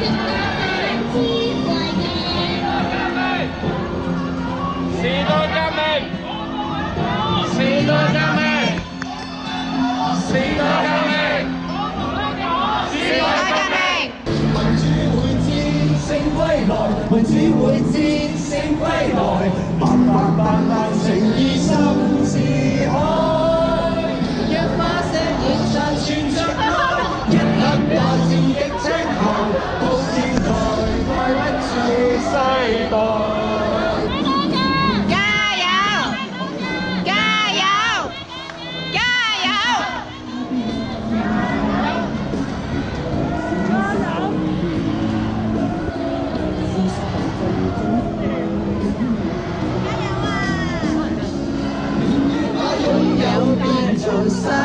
时代革命时代革命时代革命时代革命时代革命民主会战胜归来民主会战胜归来 força.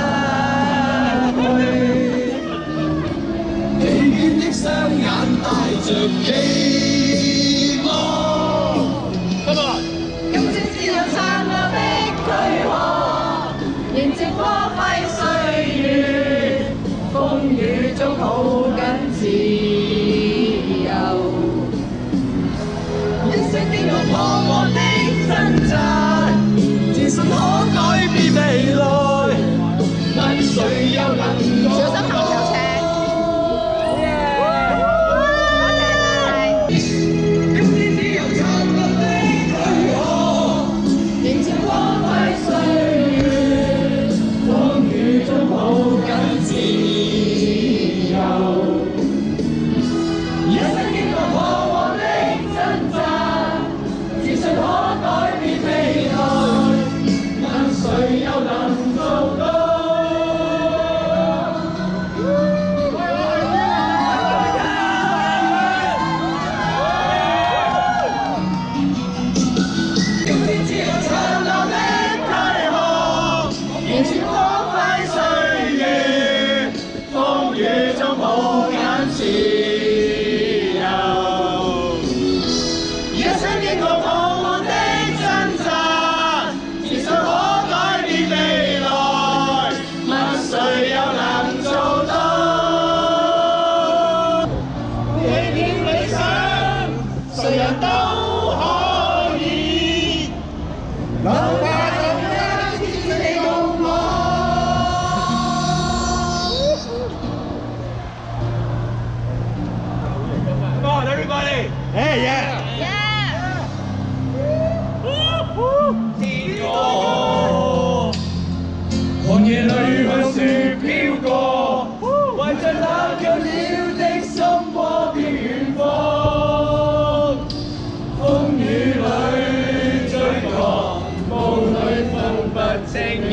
say, and now.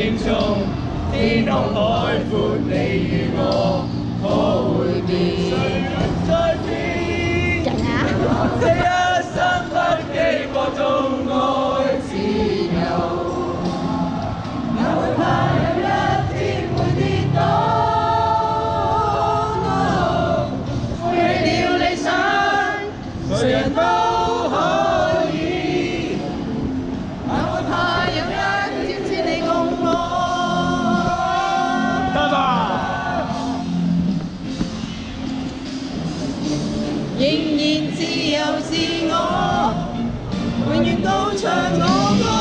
天空海阔你愿都承诺过。